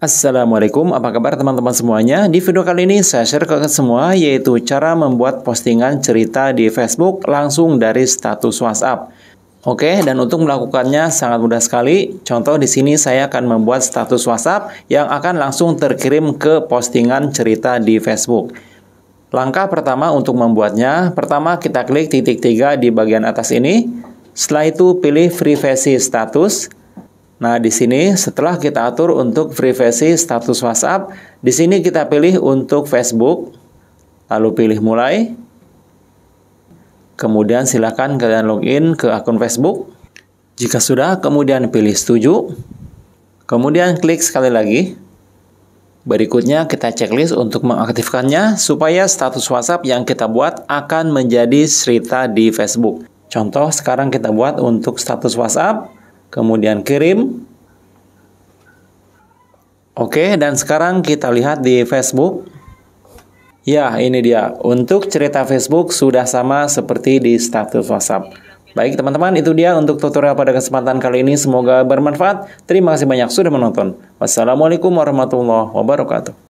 Assalamualaikum, apa kabar teman-teman semuanya? Di video kali ini saya share ke semua yaitu cara membuat postingan cerita di Facebook langsung dari status WhatsApp. Oke, dan untuk melakukannya sangat mudah sekali. Contoh di sini saya akan membuat status WhatsApp yang akan langsung terkirim ke postingan cerita di Facebook. Langkah pertama untuk membuatnya, pertama kita klik titik tiga di bagian atas ini. Setelah itu pilih privasi status. Nah, di sini setelah kita atur untuk privasi status WhatsApp, di sini kita pilih untuk Facebook, lalu pilih mulai. Kemudian silakan kalian login ke akun Facebook. Jika sudah, kemudian pilih setuju. Kemudian klik sekali lagi. Berikutnya kita checklist untuk mengaktifkannya supaya status WhatsApp yang kita buat akan menjadi cerita di Facebook. Contoh sekarang kita buat untuk status WhatsApp kemudian kirim. Oke, dan sekarang kita lihat di Facebook. Ya, ini dia. Untuk cerita Facebook sudah sama seperti di status WhatsApp. Baik teman-teman, itu dia untuk tutorial pada kesempatan kali ini. Semoga bermanfaat. Terima kasih banyak sudah menonton. Wassalamualaikum warahmatullahi wabarakatuh.